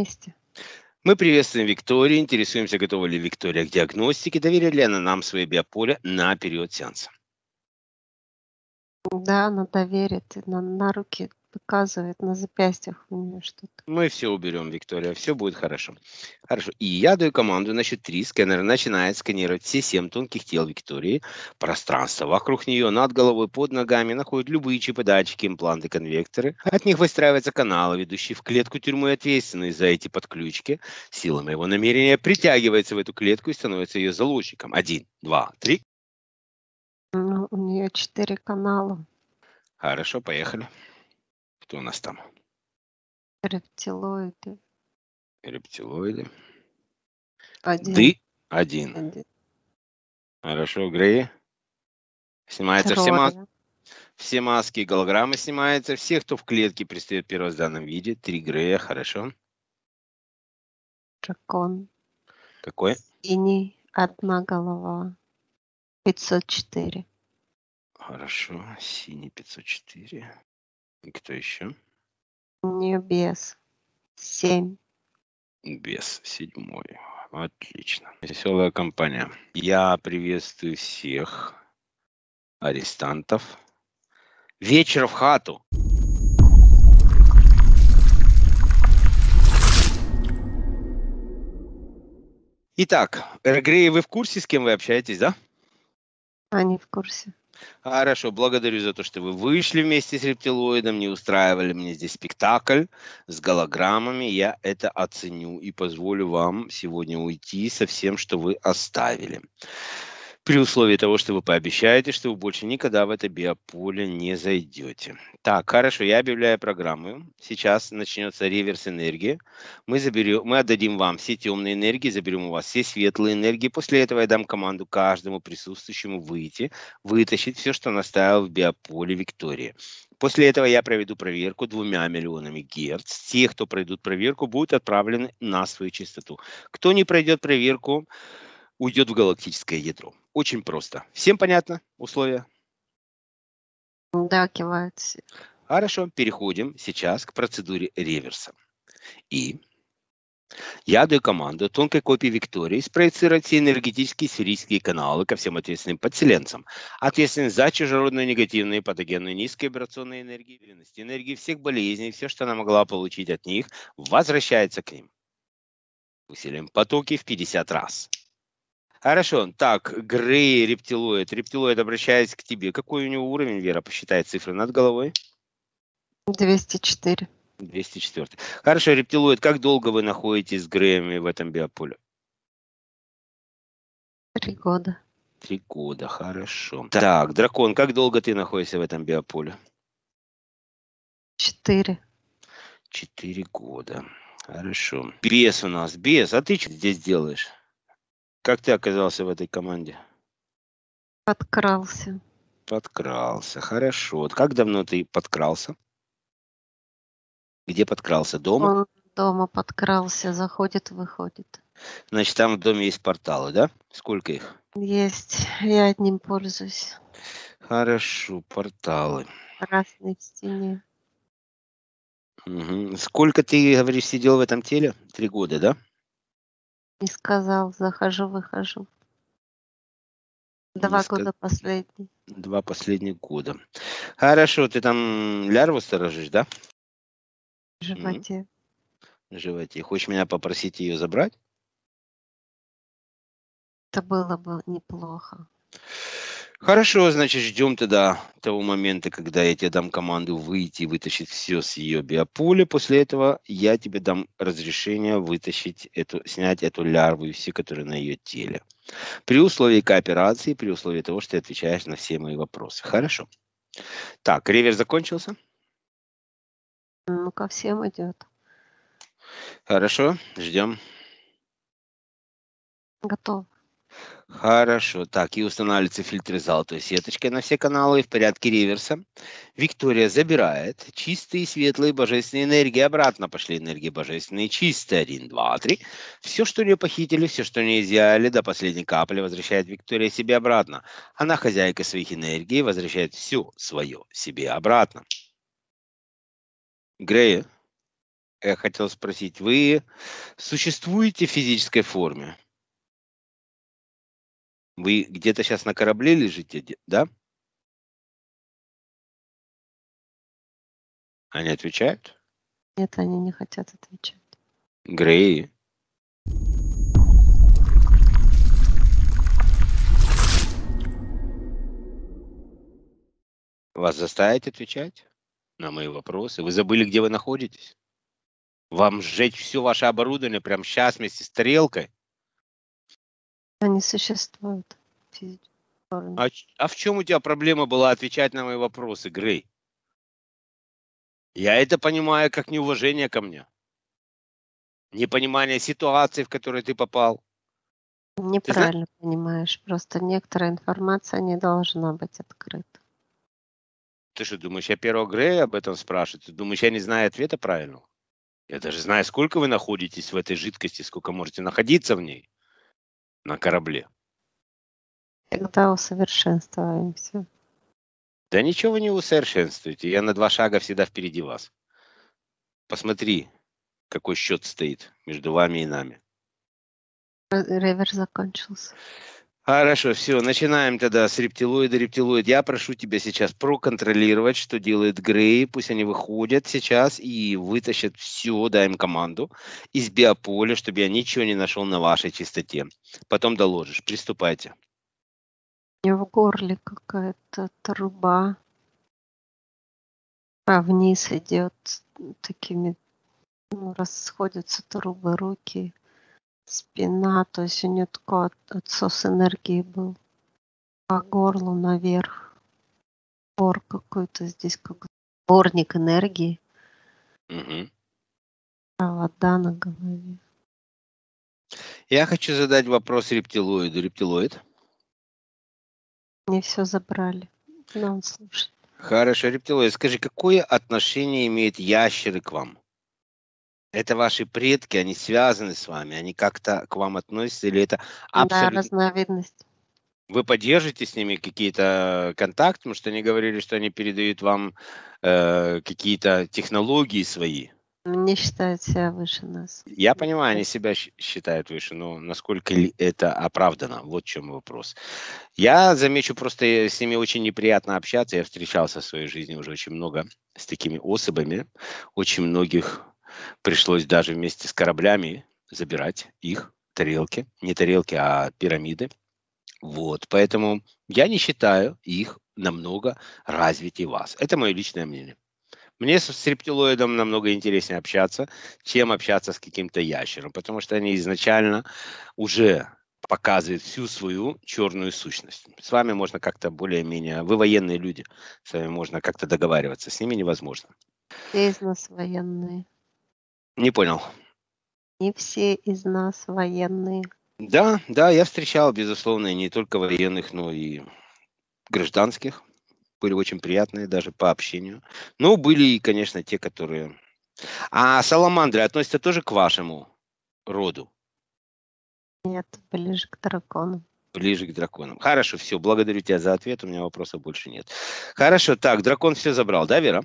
месте. Мы приветствуем Викторию, интересуемся, готова ли Виктория к диагностике, доверит ли она нам свое биополе на период сеанса. Да, она доверит, на, на руки показывает на запястьях у нее что-то. Мы все уберем, Виктория, все будет хорошо. Хорошо. И я даю команду на счет 3. Сканер начинает сканировать все семь тонких тел Виктории. Пространство вокруг нее, над головой, под ногами находят любые чипы, датчики, импланты, конвекторы. От них выстраиваются каналы, ведущие в клетку тюрьмы, ответственные за эти подключки. Сила моего намерения притягивается в эту клетку и становится ее заложником. Один, два, три. Ну, у нее четыре канала. Хорошо, поехали. Кто у нас там? Рептилоиды. Рептилоиды. Один. Ты один. Один. Хорошо, Грей. Снимается все, мас... Трое. все маски и голограммы снимаются. Все, кто в клетке предстает в первозданном виде. Три Грея, хорошо. Дракон. Какой? Синий. Одна голова. 504. Хорошо. Синий 504. И кто еще? Небес. Семь. Без седьмой. Отлично. Веселая компания. Я приветствую всех арестантов. Вечер в хату. Итак, Эргрей, вы в курсе, с кем вы общаетесь, да? Они в курсе. Хорошо, благодарю за то, что вы вышли вместе с рептилоидом, не устраивали мне здесь спектакль с голограммами. Я это оценю и позволю вам сегодня уйти со всем, что вы оставили. При условии того, что вы пообещаете, что вы больше никогда в это биополе не зайдете. Так, хорошо, я объявляю программу. Сейчас начнется реверс энергии. Мы, заберем, мы отдадим вам все темные энергии, заберем у вас все светлые энергии. После этого я дам команду каждому присутствующему выйти, вытащить все, что наставил в биополе Виктории. После этого я проведу проверку двумя миллионами герц. Те, кто пройдут проверку, будут отправлены на свою частоту. Кто не пройдет проверку, уйдет в галактическое ядро. Очень просто. Всем понятно условия? Да, кивают все. Хорошо, переходим сейчас к процедуре реверса. И я даю команду тонкой копии Виктории спроецировать все энергетические сферические каналы ко всем ответственным подселенцам, ответственным за чужеродные негативные патогенные низкие вибрационные энергии, энергии, энергии всех болезней, все, что она могла получить от них, возвращается к ним. Усилим потоки в 50 раз. Хорошо, так, Грей, рептилоид. Рептилоид, обращаясь к тебе. Какой у него уровень, Вера, посчитай цифры над головой? 204. 204. Хорошо, рептилоид, как долго вы находитесь с Греями в этом биополе? Три года. Три года, хорошо. Так, дракон, как долго ты находишься в этом биополе? Четыре. Четыре года. Хорошо. Бес у нас, бес. А ты что здесь делаешь? Как ты оказался в этой команде? Подкрался. Подкрался. Хорошо. Вот Как давно ты подкрался? Где подкрался? Дома? Он дома подкрался, заходит, выходит. Значит, там в доме есть порталы, да? Сколько их? Есть. Я одним пользуюсь. Хорошо, порталы. Красный в стене. Мгм. Сколько ты, говоришь, сидел в этом теле? Три года, да? Не сказал, захожу, выхожу. Два ска- года последний. Два последних года. Хорошо, ты там лярву сторожишь, да? В животе. В животе. Хочешь меня попросить ее забрать? Это было бы неплохо. Хорошо, значит, ждем тогда того момента, когда я тебе дам команду выйти и вытащить все с ее биополя. После этого я тебе дам разрешение вытащить эту, снять эту лярву и все, которые на ее теле. При условии кооперации, при условии того, что ты отвечаешь на все мои вопросы. Хорошо. Так, реверс закончился? Ну, ко всем идет. Хорошо, ждем. Готов. Хорошо. Так, и устанавливается фильтр золотой сеточкой на все каналы в порядке реверса. Виктория забирает чистые, светлые, божественные энергии. Обратно пошли энергии божественные, чистые. Один, два, три. Все, что у похитили, все, что у изъяли, до последней капли возвращает Виктория себе обратно. Она хозяйка своих энергий, возвращает все свое себе обратно. Грея, я хотел спросить, вы существуете в физической форме? Вы где-то сейчас на корабле лежите, да? Они отвечают? Нет, они не хотят отвечать. Грей. Вас заставить отвечать на мои вопросы? Вы забыли, где вы находитесь? Вам сжечь все ваше оборудование прямо сейчас вместе с тарелкой? Они существуют. А, а в чем у тебя проблема была отвечать на мои вопросы, Грей? Я это понимаю как неуважение ко мне. Непонимание ситуации, в которой ты попал. Неправильно понимаешь. Просто некоторая информация не должна быть открыта. Ты что, думаешь, я первого Грея об этом спрашиваю? Ты думаешь, я не знаю ответа правильного? Я даже знаю, сколько вы находитесь в этой жидкости, сколько можете находиться в ней на корабле. Всегда усовершенствуемся. Да ничего вы не усовершенствуете. Я на два шага всегда впереди вас. Посмотри, какой счет стоит между вами и нами. Ревер закончился. Хорошо, все, начинаем тогда с рептилоида. Рептилоид, я прошу тебя сейчас проконтролировать, что делает Грей. Пусть они выходят сейчас и вытащат все, дай им команду из биополя, чтобы я ничего не нашел на вашей чистоте. Потом доложишь. Приступайте. У него в горле какая-то труба. А вниз идет такими, ну, расходятся трубы, руки, спина. То есть у него такой от- отсос энергии был. По горлу наверх. Бор какой-то здесь, как сборник энергии. Мгм. А вода на голове. Я хочу задать вопрос рептилоиду. Рептилоид. Мне все забрали. Но он слушает. Хорошо, рептилоид, скажи, какое отношение имеют ящеры к вам? Это ваши предки, они связаны с вами, они как-то к вам относятся, или это Да, абсолютно... разновидность. Вы поддержите с ними какие-то контакты, потому что они говорили, что они передают вам э, какие-то технологии свои. Не считают себя выше нас. Я понимаю, они себя считают выше, но насколько это оправдано? Вот в чем вопрос. Я замечу, просто с ними очень неприятно общаться. Я встречался в своей жизни уже очень много с такими особами. Очень многих пришлось даже вместе с кораблями забирать их тарелки. Не тарелки, а пирамиды. Вот, поэтому я не считаю их намного развитее вас. Это мое личное мнение. Мне с, рептилоидом намного интереснее общаться, чем общаться с каким-то ящером, потому что они изначально уже показывают всю свою черную сущность. С вами можно как-то более-менее... Вы военные люди, с вами можно как-то договариваться, с ними невозможно. Все из нас военные. Не понял. Не все из нас военные. Да, да, я встречал, безусловно, не только военных, но и гражданских. Были очень приятные даже по общению. Но были и, конечно, те, которые... А саламандры относятся тоже к вашему роду, Нет, ближе к дракону. ближе к драконам. Хорошо, все, благодарю тебя за ответ, у меня вопросов больше нет. Хорошо, так, дракон все забрал, да, Вера?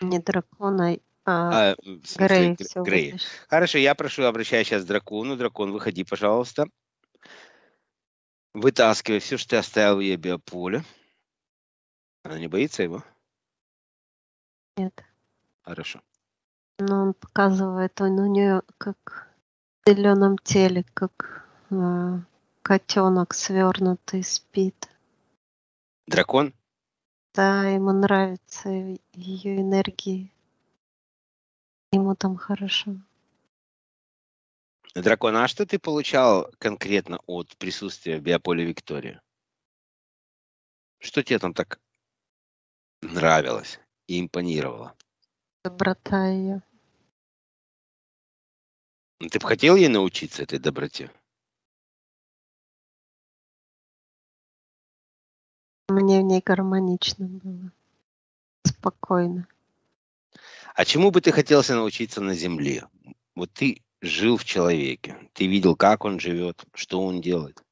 Не дракона, а А, в смысле, Грей Гр- все Грея. Хорошо, я прошу, обращаюсь сейчас к дракону. Дракон, выходи, пожалуйста. Вытаскивай все, что ты оставил в ее биополе. Она не боится его? Нет. Хорошо. Но он показывает, он у нее как в зеленом теле, как котенок свернутый спит. Дракон? Да, ему нравится ее энергии. Ему там хорошо. Дракон, а что ты получал конкретно от присутствия в биополе Виктории? Что тебе там так нравилось и импонировало? Доброта ее. Ну, Ты бы хотел ей научиться этой доброте? Мне в ней гармонично было. Спокойно. А чему бы ты хотелся научиться на Земле? Вот ты жил в человеке, ты видел, как он живет, что он делает.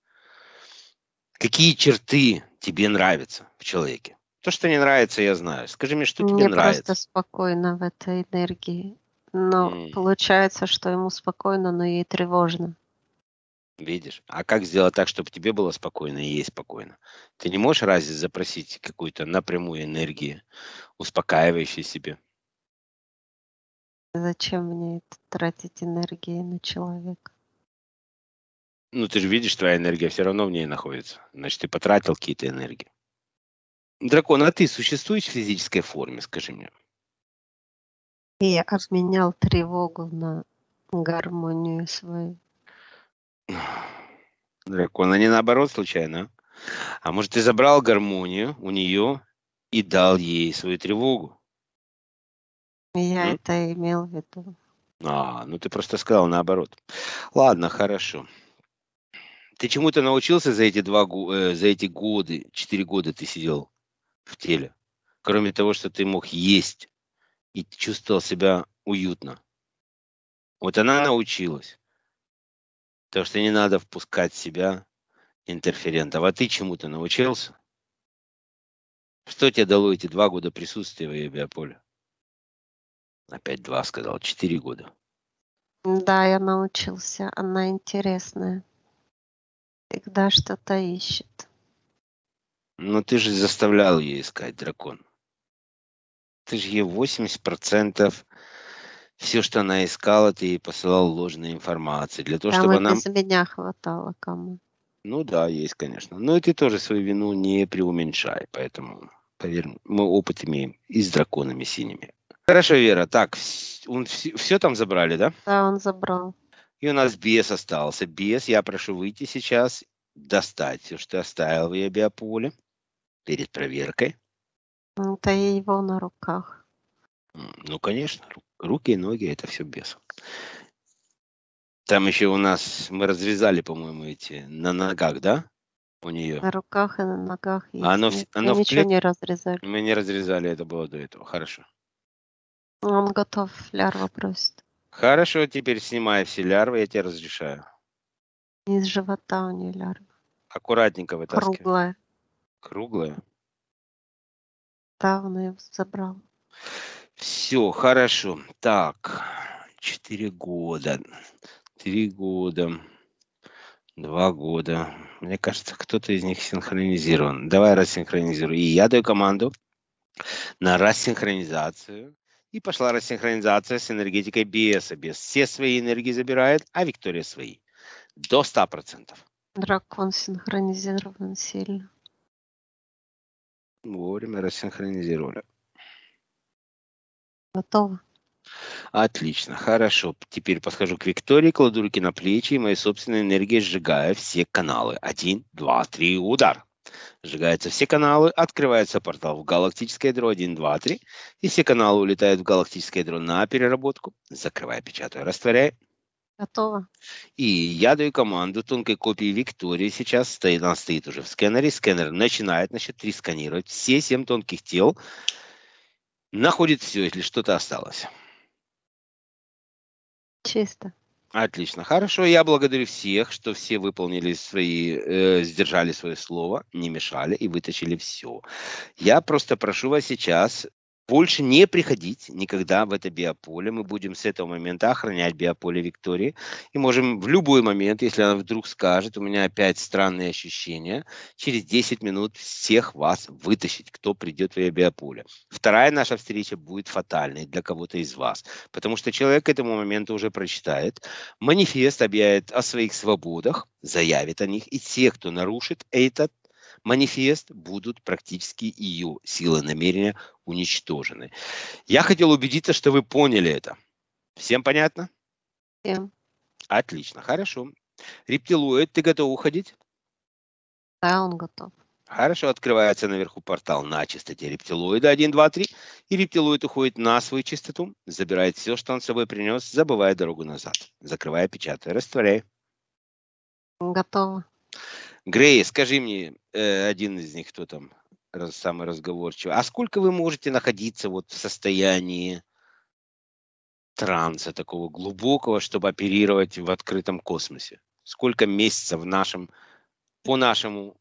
Какие черты тебе нравятся в человеке? То, что не нравится, я знаю. Скажи мне, что тебе Мне нравится. просто спокойно в этой энергии. Но М. получается, что ему спокойно, но ей тревожно. Видишь? А как сделать так, чтобы тебе было спокойно и ей спокойно? Ты не можешь разве запросить какую-то напрямую энергию, успокаивающей себе? Зачем мне это тратить энергии на человека? Ну, ты же видишь, твоя энергия все равно в ней находится. Значит, ты потратил какие-то энергии. Дракон, а ты существуешь в физической форме, скажи мне? И я обменял тревогу на гармонию свою. Дракон, а не наоборот случайно? а? А может, ты забрал гармонию у нее и дал ей свою тревогу? Я М? это имел в виду. А, ну ты просто сказал наоборот. Ладно, хорошо. Ты чему-то научился за эти два э, за эти годы, четыре года ты сидел в теле, кроме того, что ты мог есть и чувствовал себя уютно. Вот она научилась, то что не надо впускать в себя интерферентов. А ты чему-то научился? Что тебе дало эти два года присутствия в ее биополе? Опять два сказал, четыре года. Да, я научился. Она интересная. Всегда что-то ищет. Но ты же заставлял ее искать дракон. Ты же ей 80% все, что она искала, ты ей посылал ложной информации. Для того, Там чтобы она... без меня хватало кому. Ну да, есть, конечно. Но и ты тоже свою вину не преуменьшай. Поэтому, поверь, мы опыт имеем и с драконами синими. Хорошо, Вера. Так, все там забрали, да? Да, он забрал. И у нас бес остался. Бес, я прошу выйти сейчас, достать все, что оставил в ее биополе перед проверкой. Это и его на руках. Ну, конечно, ру- руки и ноги это все бес. Там еще у нас, мы разрезали, по-моему, эти на ногах, да? У нее. На руках и на ногах есть. А оно Нет, оно мы ничего клет- не разрезали. Мы не разрезали, это было до этого. Хорошо. Он готов, лярва просит. Хорошо, теперь снимай все лярвы, я тебе разрешаю. Из живота у нее лярва. Аккуратненько вытаскивай. Круглая. Круглая. Да, он ее забрал. Все, хорошо. Так, четыре года. Три года. Два года. Мне кажется, кто-то из них синхронизирован. Давай рассинхронизируй. И я даю команду на рассинхронизацию. И пошла рассинхронизация с энергетикой BS. BS все свои энергии забирает, а Виктория свои. До 100%. Дракон синхронизирован сильно. Вовремя рассинхронизировали. Готово. Отлично, хорошо. Теперь подхожу к Виктории, кладу руки на плечи и моей собственной энергией сжигаю все каналы. Один, два, три, удар. Сжигаются все каналы, открывается портал в галактическое ядро 1, 2, 3, и все каналы улетают в галактическое ядро на переработку. Закрываю, печатаю, растворяю. Готово. И я даю команду тонкой копии Виктории. Сейчас стоит, она стоит уже в сканере. Сканер начинает на счет 3 сканировать все 7 тонких тел. Находит все, если что-то осталось. Чисто. Отлично, хорошо. Я благодарю всех, что все выполнили свои, э, сдержали свое слово, не мешали и вытащили все. Я просто прошу вас сейчас больше не приходить никогда в это биополе. Мы будем с этого момента охранять биополе Виктории. И можем в любой момент, если она вдруг скажет, у меня опять странные ощущения, через 10 минут всех вас вытащить, кто придет в ее биополе. Вторая наша встреча будет фатальной для кого-то из вас, потому что человек к этому моменту уже прочитает, манифест объявит о своих свободах, заявит о них, и те, кто нарушит этот манифест, будут практически ее силы намерения уничтожены. Я хотел убедиться, что вы поняли это. Всем понятно? Всем. Отлично, хорошо. Рептилоид, ты готов уходить? Да, он готов. Хорошо, открывается наверху портал на частоте рептилоида 1, 2, 3, и рептилоид уходит на свою частоту, забирает все, что он с собой принес, забывая дорогу назад. Закрывая, печатая, растворяй. Готово. Грей, скажи мне, э, один из них, кто там раз, самый разговорчивый, а сколько вы можете находиться вот в состоянии транса такого глубокого, чтобы оперировать в открытом космосе? Сколько месяцев в нашем, по нашему,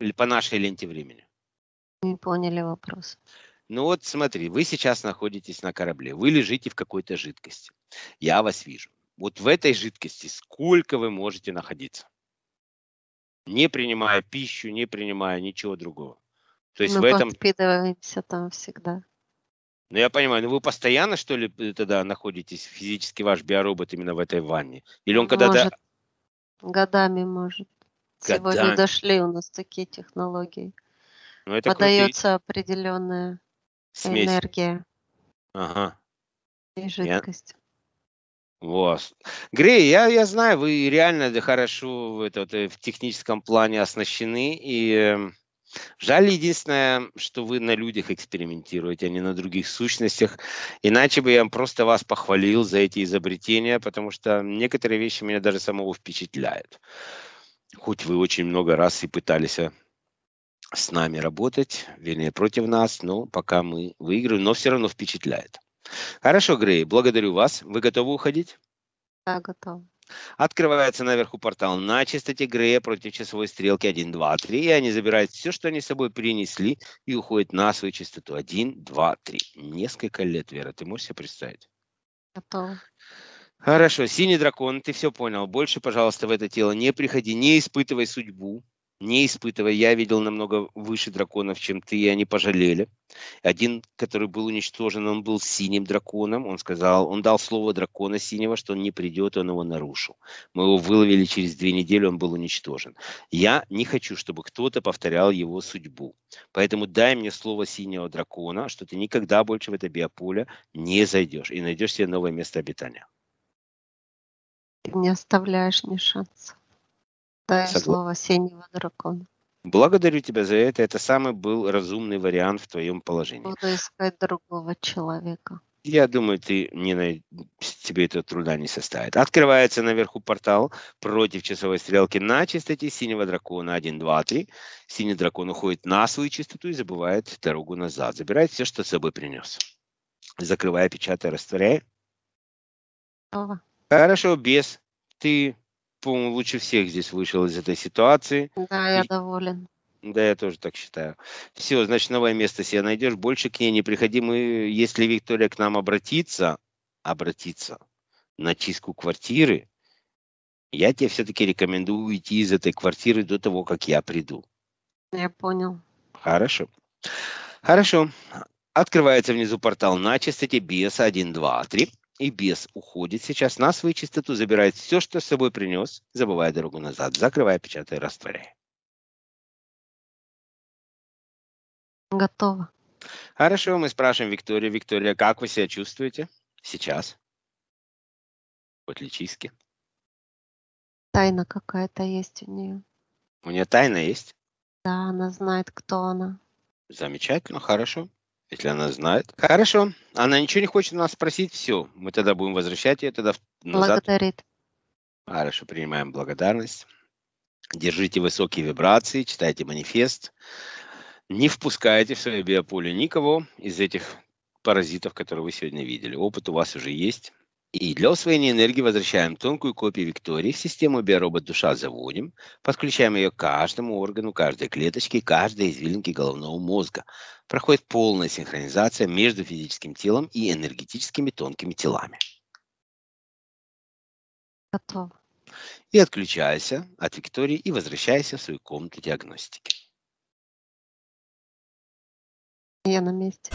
или по нашей ленте времени? Не поняли вопрос. Ну вот смотри, вы сейчас находитесь на корабле, вы лежите в какой-то жидкости. Я вас вижу. Вот в этой жидкости сколько вы можете находиться? Не принимая пищу, не принимая ничего другого. То есть Мы в этом... подпитываемся там всегда. Ну, я понимаю, но вы постоянно, что ли, э, тогда находитесь, физически ваш биоробот именно в этой ванне? Или он когда-то... Может, годами может. Сегодня Годами. дошли у нас такие технологии. Ну, это крутые Подается определенная смесь. энергия Ага. и жидкость. Вот. Грей, я, я знаю, вы реально хорошо в, это, э, в техническом плане оснащены. И эм, жаль единственное, что вы на людях экспериментируете, а не на других сущностях. Иначе бы я просто вас похвалил за эти изобретения, потому что некоторые вещи меня даже самого впечатляют. Хоть вы очень много раз и пытались э, с нами работать, вернее, против нас, но пока мы выигрываем, но все равно впечатляет. Хорошо, Грей, благодарю вас. Вы готовы уходить? Да, готово. Открывается наверху портал на частоте Грея против часовой стрелки 1, 2, 3, и они забирают все, что они с собой принесли, и уходят на свою частоту 1, 2, 3. Несколько лет, Вера, ты можешь себе представить? Готово. Хорошо, синий дракон, ты все понял. Больше, пожалуйста, в это тело не приходи, не испытывай судьбу, не испытывай. Я видел намного выше драконов, чем ты, и они пожалели. Один, который был уничтожен, он был синим драконом. Он сказал, он дал слово дракона синего, что он не придет, он его нарушил. Мы его выловили через две недели, он был уничтожен. Я не хочу, чтобы кто-то повторял его судьбу. Поэтому дай мне слово синего дракона, что ты никогда больше в это биополе не зайдешь и найдешь себе новое место обитания. Ты не оставляешь ни шанса. Дай Согла- слово синего дракона. Благодарю тебя за это. Это самый был разумный вариант в твоем положении. Буду искать другого человека. Я думаю, ты не най- тебе это труда не составит. Открывается наверху портал против часовой стрелки на частоте синего дракона 1, 2, 3. Синий дракон уходит на свою частоту и забывает дорогу назад. Забирает все, что с собой принес. Закрывая, печатая, растворяя. Хорошо, без. Ты, по-моему, лучше всех здесь вышел из этой ситуации. Да, я И- доволен. Да, я тоже так считаю. Все, значит, новое место себе найдешь, больше к ней не приходи. Мы, если Виктория к нам обратится, обратится на чистку квартиры, я тебе все-таки рекомендую уйти из этой квартиры до того, как я приду. Я понял. Хорошо. Хорошо. Открывается внизу портал на частоте беса 1, 2, 3. И бес уходит сейчас на свою частоту, забирает все, что с собой принес, забывая дорогу назад, закрывая, печатая, растворяя. Готово. Хорошо, мы спрашиваем Викторию. Виктория, как вы себя чувствуете сейчас? По-атлетически. Тайна какая-то есть у нее. У нее тайна есть? Да, она знает, кто она. Замечательно, хорошо. Если она знает. Хорошо. Она ничего не хочет у нас спросить, все. Мы тогда будем возвращать ее тогда назад. Благодарит. Хорошо, принимаем благодарность. Держите высокие вибрации, читайте манифест. Не впускайте в свое биополе никого из этих паразитов, которые вы сегодня видели. Опыт у вас уже есть. И для усвоения энергии возвращаем тонкую копию Виктории в систему биоробот душа заводим, подключаем ее к каждому органу, каждой клеточке, каждой извилинке головного мозга. Проходит полная синхронизация между физическим телом и энергетическими тонкими телами. Готово. И отключайся от Виктории и возвращайся в свою комнату диагностики. Я на месте.